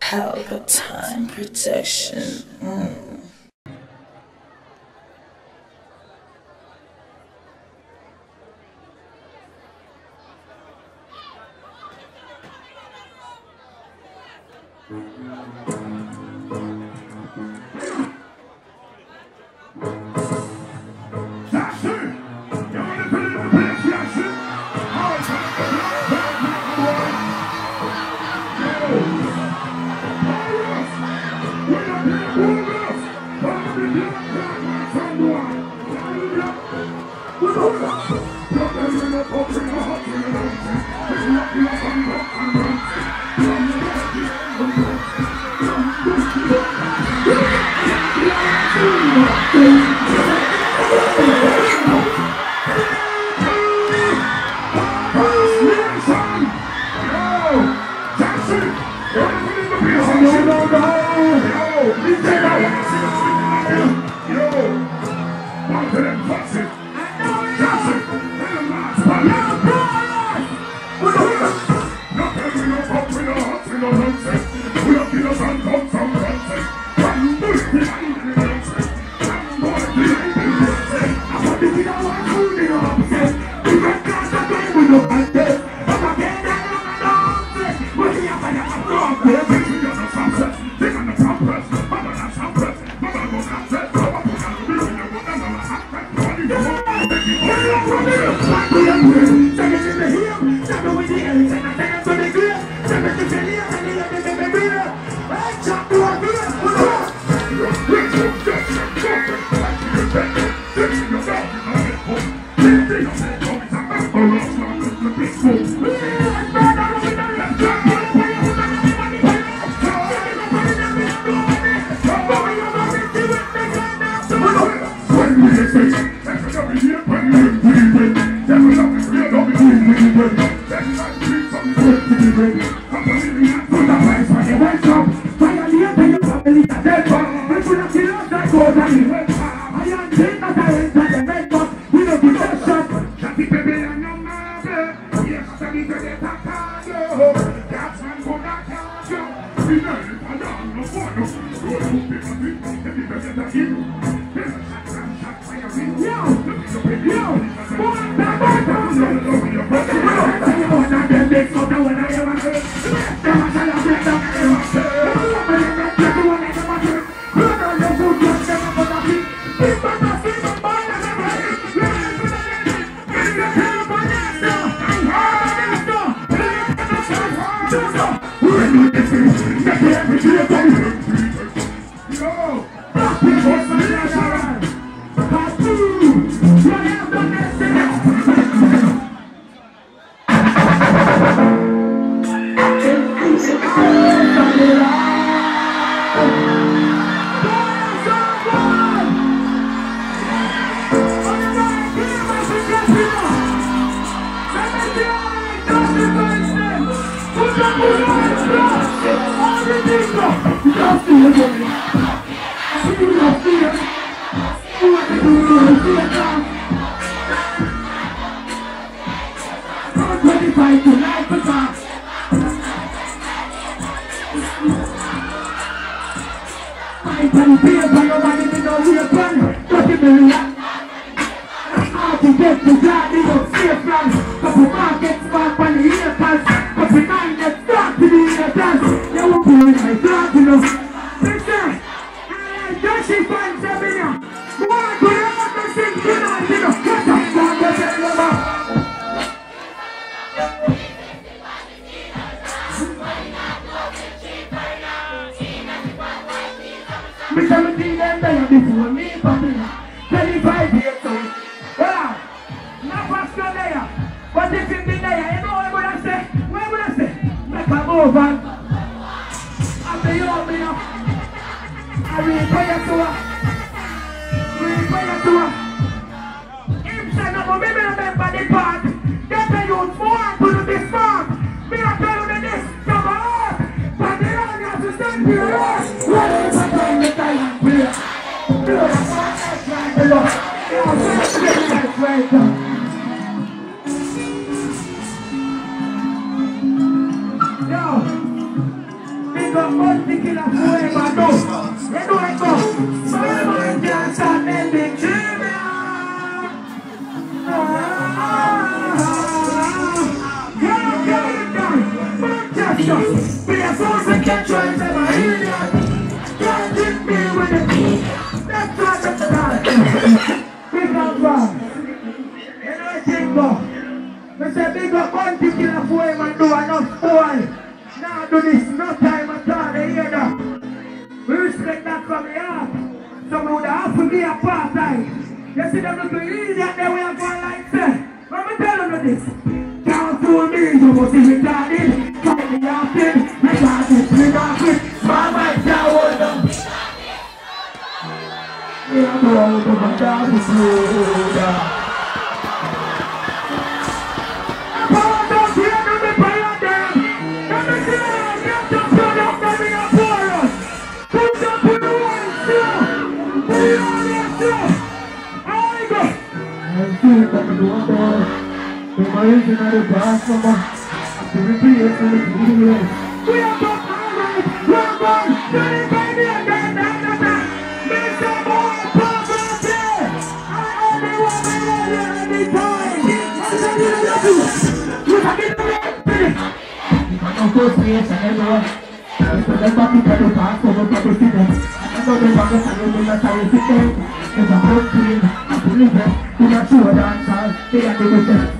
Palpatine protection. Mm. Yeah. Thank you. Everybody do like the dance. Fight and fear, but nobody me know who you burn. Look at me, relax. I'll be dead to die, they don't see a plan. Cause the man back the ear pass. Cause the man gets dark to the ear won't be in my you know. Sister, I like Yoshi Fanta. Every day they tell you before me, but me, 25 years old. Yeah, not fast there. But if you be there, you know what I'm say? What I'm say? Make move on. After you, I'll be up. I require to. Be a fool, we can't not do this no time at all, they hear that. We respect that from the heart. Some would have to be apartheid. You see them looking easy and then we are going like this. original blossom. To the and the. We are both alright, one, dirty baby, and then I only want to you. I I love you. I don't I know the I not sure I'm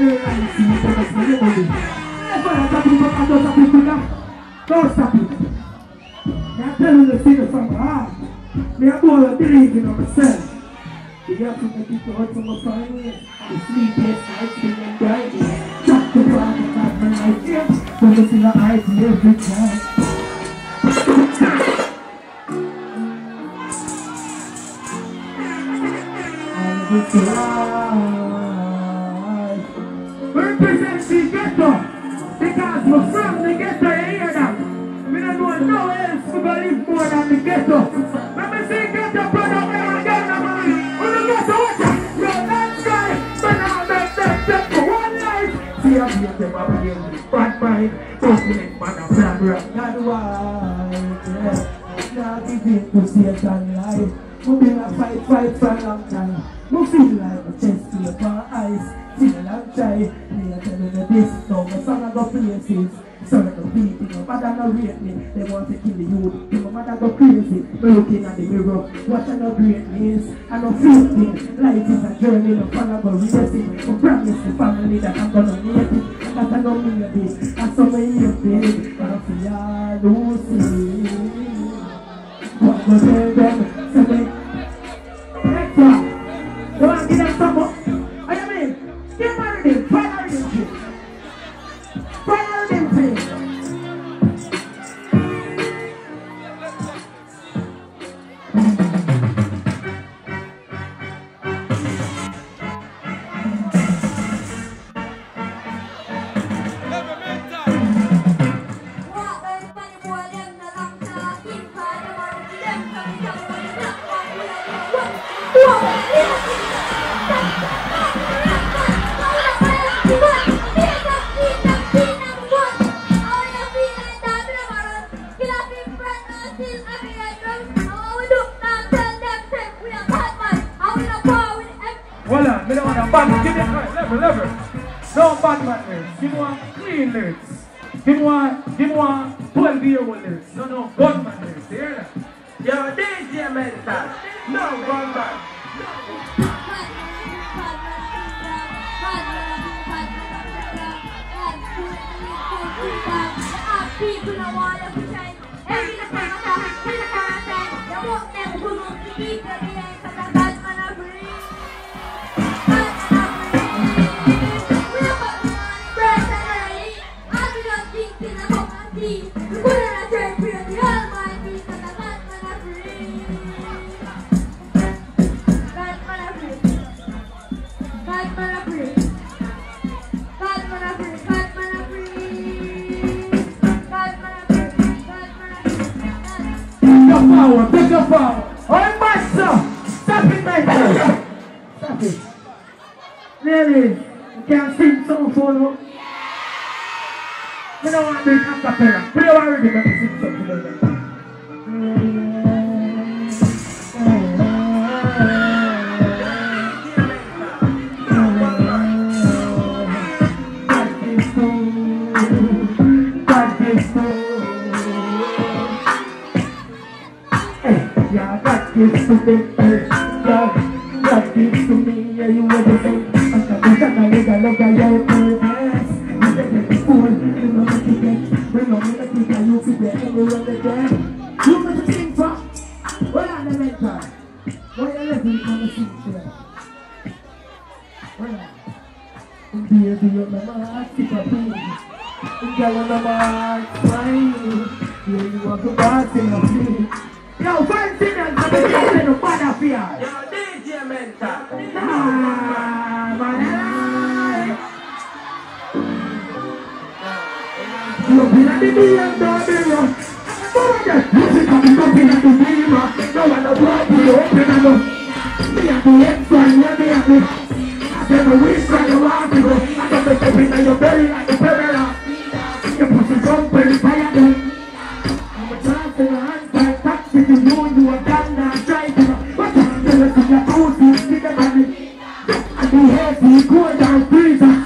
I'm gonna make you mine. mother not rate me, they want to kill the youth. If my mother go crazy, me looking at the mirror. What I not great means, I not feel things. Life is a journey, no fun about reversing. I promise the family that I'm gonna make it. That I don't mean a bit, I saw my ear big. I'm for y'all, Lucy. What go tell them, say, Next one. Go and get them people. disculpen Confidence of the captain of father fear. You're DJ mentor. Nah, man. Looking at the million dollar mirror. Music coming up in the mirror. No one knows what we open and up. Me and the ex-friend, yeah, me and the... I tell the wish that you want to go. I don't make you feel that you're very like a pervert. Your pussy's open, fire them. I'm a chance in the hand if you know you a gangster driver, but I'm still a pussy, nigga, man. I be happy, go down freezer.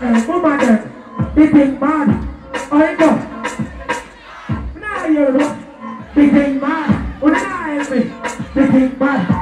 Eh, go back there. Big big man. I go. Now you're Big big man. Una help me. Big big man.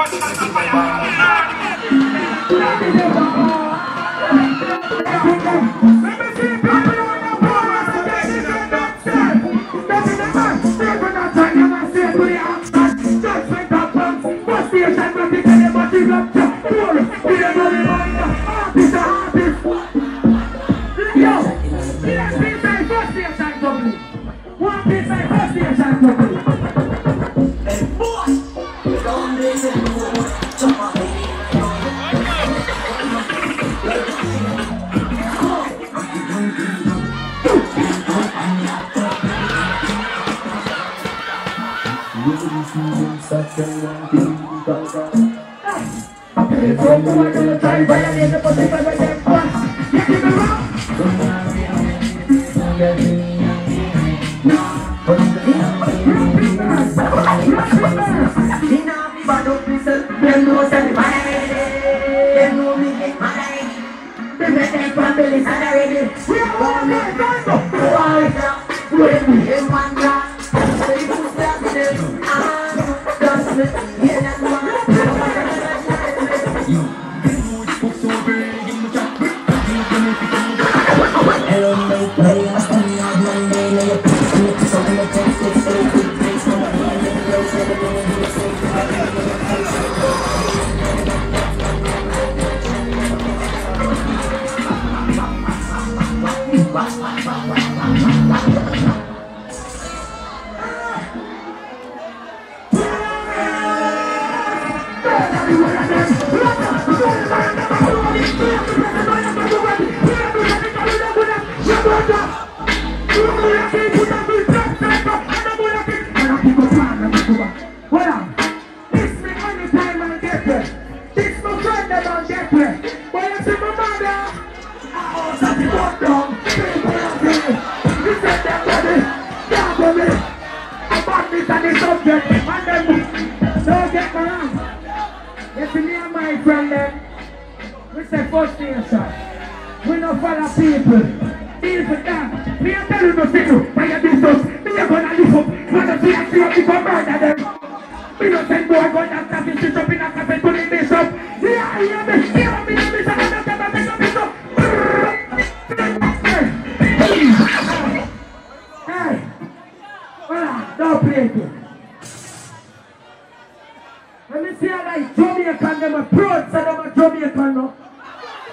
Thank you. From the one to the time, by the end of the time, by the end We are all in the Bible. Why? When we say first nation. We no follow people. Deal with that. Me a tell you no secret. Why you do so? Me a gonna live up. Man a see a see up before murder them. Me no send boy gun and stab his shit up in a cafe to the bishop. Yeah, hear me. Hear me. Hear me. Not gonna make a bishop. Hey. Hola, don't play it. Let me see how like Jamaican, them a proud, say them a Jamaican no.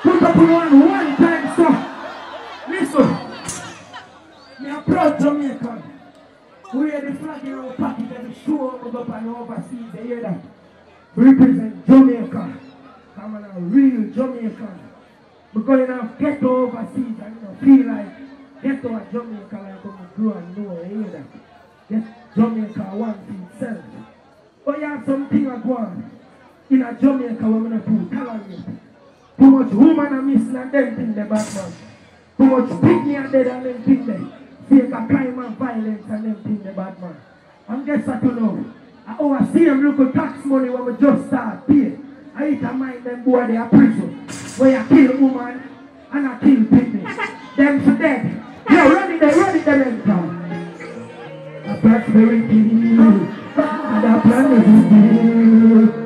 Put up one one time, so. Listen. Me a proud Jamaican. We are the flag in our pocket every show we go up and overseas, you hear that? We represent Jamaica. I'm a real Jamaican. Because you know, ghetto overseas and you know, feel like ghetto at Jamaica like you grow and know, you hear that? Yes, Jamaica one itself. But you have something like one. In a Jamaica where we not too talented. Too much woman are missing and them thing the bad man. Too much picnic and dead and them thing there. Fake crime and violence and them thing the bad man. And guess what you know? I oversee them look at tax money when we just start pay. I eat a mind them boy they are prison. Where you kill woman and I kill picnic. them to dead. Yo, run it there, run it there, enter. A prosperity. And a plan is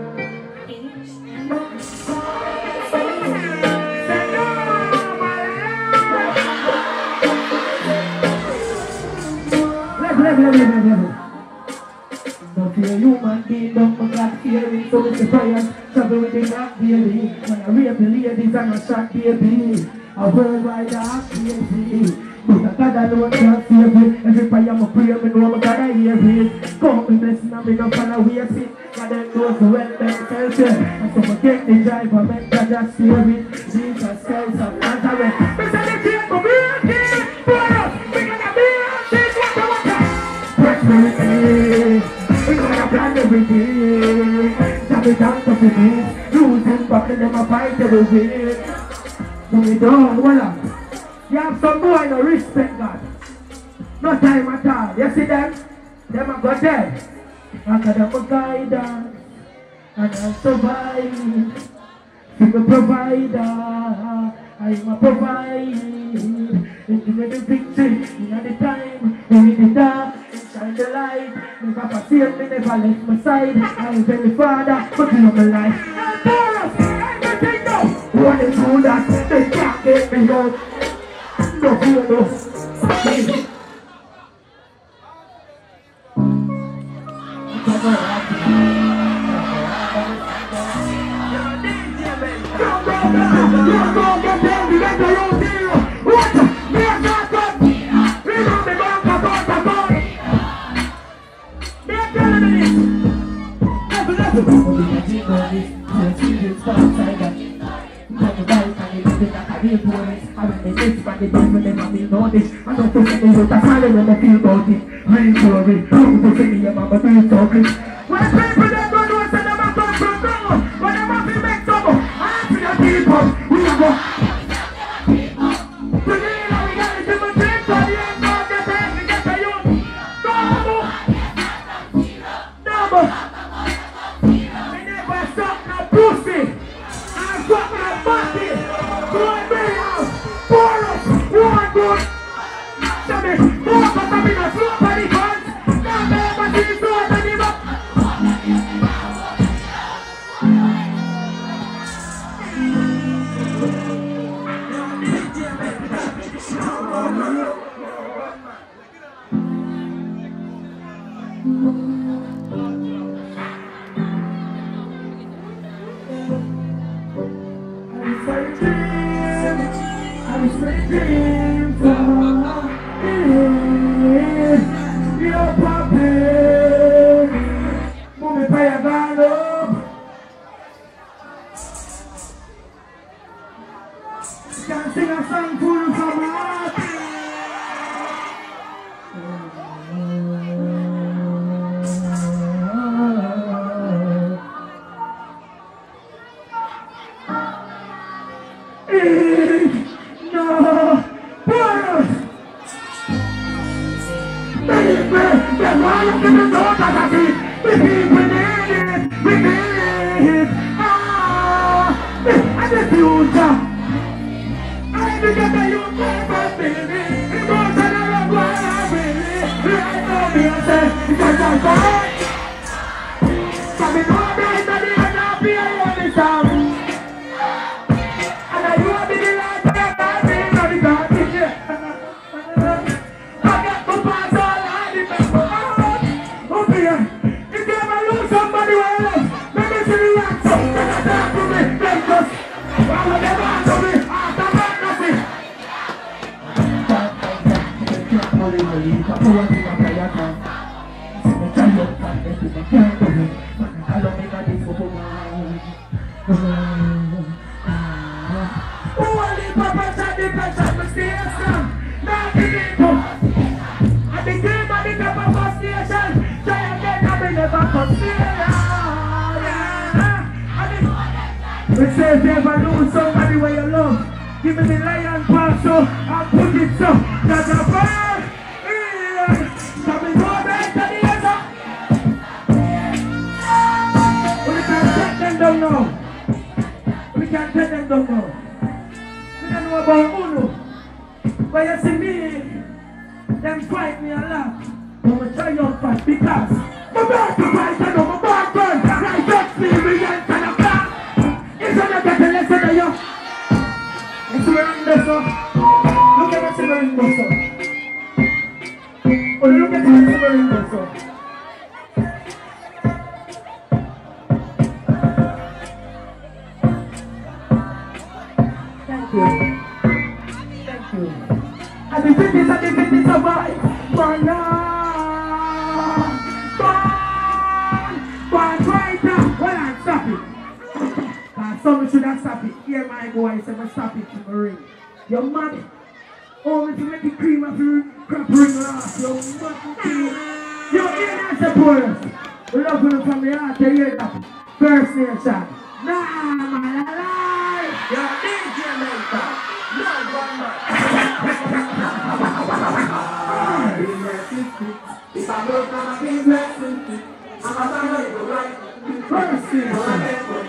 fearing. So it's a prayer, travel with the black baby. When I rape the ladies and I shot baby. A worldwide dark baby. But I God alone can save me. Every prayer I'm a prayer, know my God I hear it. Come me blessing and me no follow wait it. God them knows well themselves. yeah. And so forget the driver, make God just steer it. Jesus Christ of Nazareth. Me say the a. For gonna a waka. Prosperity. We gonna plan everything. Finish. Losing them a fight don't, voila. You have some boy no respect God. No time at all. You see them? Them a go dead. After them a guidance. And I survive. I'm a provider. I'm a provide. Give me the victory. In the time. In the dark. Shine the light. Never forsake me. Never left my side. I'm very father. But you know my life. I'm Taurus. That? They can't get me out. No fear, no. When people they go to the house, I do up and can take them down now. We don't know about Uno. But you see me, them fight me a lot. But we try your fight because my back Someone should have stopped it. Here my boy said, "But stop it to ring. You're mad. Only to make the cream of your crap ring off. You're mad. You're in as a chorus. Love you from the heart. You hear that? First nation. Nah, man, alive. You're in Jamaica. No one man. If I work on my business, I'm a family right. First nation.